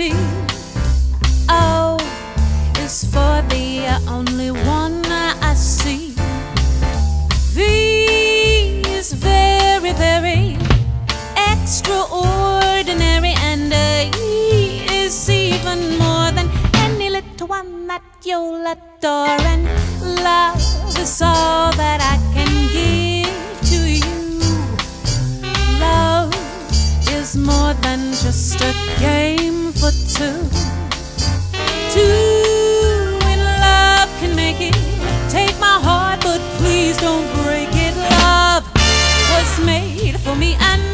me. Oh, o is for the only one I see. V is very, very extraordinary, and E is even more than any little one that you'll adore. And love is all that I more than just a game for two. Two in love can make it. Take my heart, but please don't break it. Love was made for me and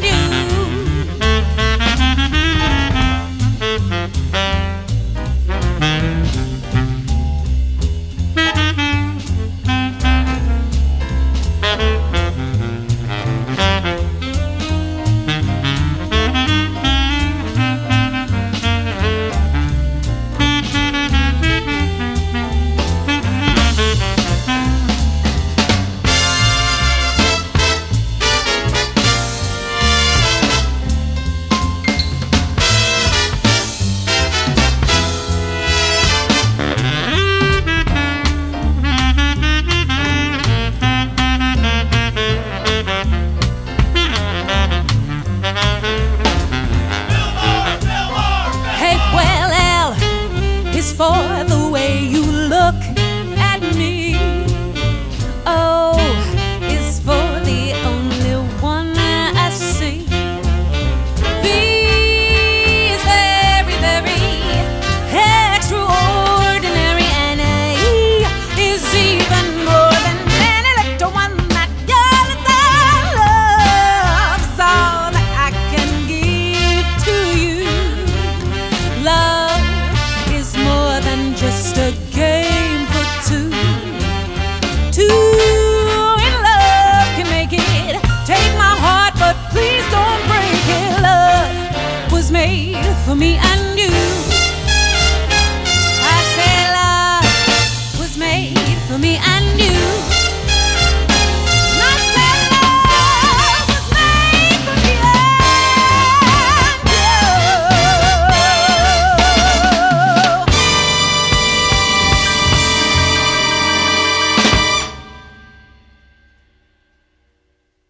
for me and you.